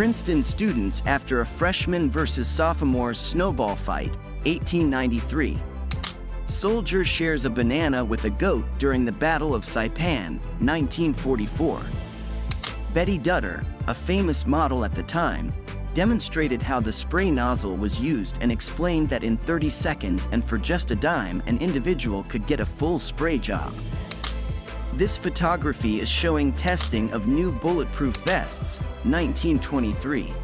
Princeton students after a freshman versus sophomore snowball fight, 1893. Soldier shares a banana with a goat during the Battle of Saipan, 1944. Betty Dutter, a famous model at the time, demonstrated how the spray nozzle was used and explained that in 30 seconds and for just a dime, an individual could get a full spray job. This photography is showing testing of new bulletproof vests, 1923.